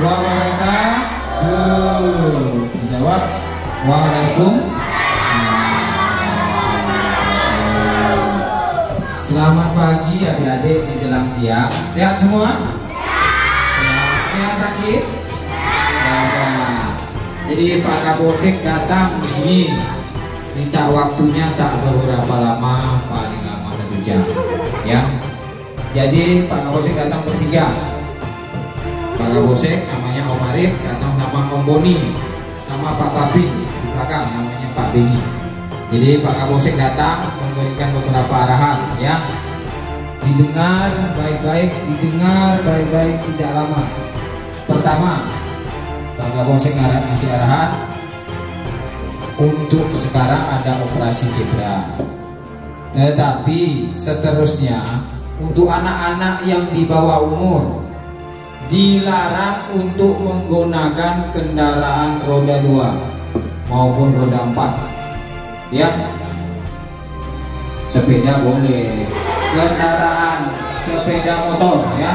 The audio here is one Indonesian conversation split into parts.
wabarakatuh. Dijawab Waalaikum. Selamat pagi adik-adik menjelang siang. Sehat semua? Sehat. Yang sakit? Nah, jadi Pak Kapolsek datang di sini minta waktunya tak beberapa lama paling lama satu jam ya jadi Pak Kapolsek datang bertiga Pak Kapolsek namanya Om Arif datang sama Om Boni sama Pak Babin di belakang namanya Pak Beni. Jadi Pak Kapolsek datang memberikan beberapa arahan ya. Didengar baik-baik, didengar baik-baik tidak lama. Pertama, Pak Kapolsek ngasih arahan untuk sekarang ada operasi cedera. Tetapi seterusnya untuk anak-anak yang di bawah umur dilarang untuk menggunakan kendaraan roda 2 maupun roda 4 ya. Sepeda boleh. Kendaraan sepeda motor ya.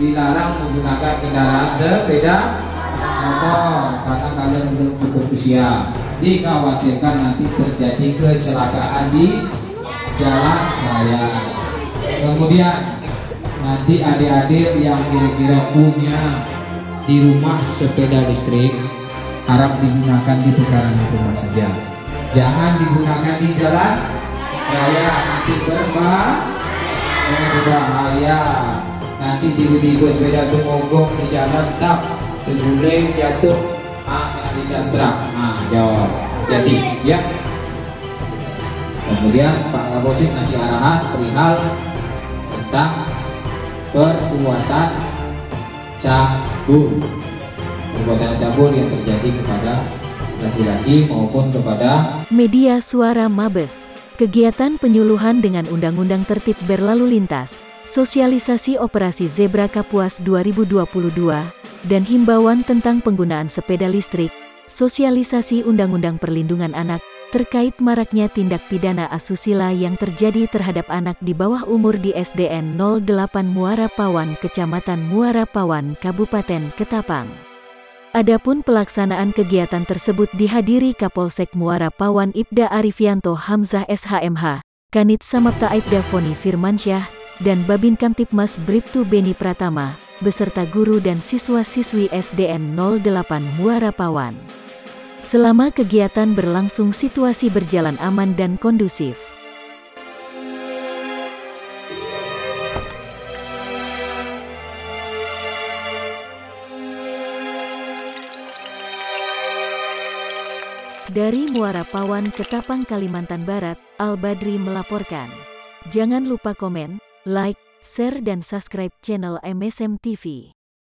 Dilarang menggunakan kendaraan sepeda motor karena kalian belum cukup usia. Dikhawatirkan nanti terjadi kecelakaan di jalan raya. Kemudian nanti adik-adik yang kira-kira punya di rumah sepeda listrik harap digunakan di pekarangan rumah saja jangan digunakan di jalan raya nanti berbahaya berbahaya. Nanti tiba-tiba sepeda itu mogok di jalan tak terguling jatuh. Ah kena ah jawab jadi ya. Kemudian Pak Kapolsek ngasih arahan perihal tentang perbuatan cabul perbuatan cabul yang terjadi kepada laki-laki maupun kepada media suara Mabes. Kegiatan penyuluhan dengan Undang-Undang Tertib Berlalu Lintas, sosialisasi operasi Zebra Kapuas 2022, dan himbauan tentang penggunaan sepeda listrik, sosialisasi Undang-Undang Perlindungan Anak, terkait maraknya tindak pidana asusila yang terjadi terhadap anak di bawah umur di SDN 08 Muara Pawan, Kecamatan Muara Pawan, Kabupaten Ketapang. Adapun pelaksanaan kegiatan tersebut dihadiri Kapolsek Muara Pawan Ibda Arifianto Hamzah SHMH, Kanit Samapta Aibda Foni Firmansyah, dan Babin Kamtipmas Briptu Beni Pratama, beserta guru dan siswa-siswi SDN 08 Muara Pawan. Selama kegiatan berlangsung situasi berjalan aman dan kondusif. Dari Muara Pawan, Ketapang, Kalimantan Barat, Al Badri melaporkan. Jangan lupa komen, like, share dan subscribe channel MSM TV.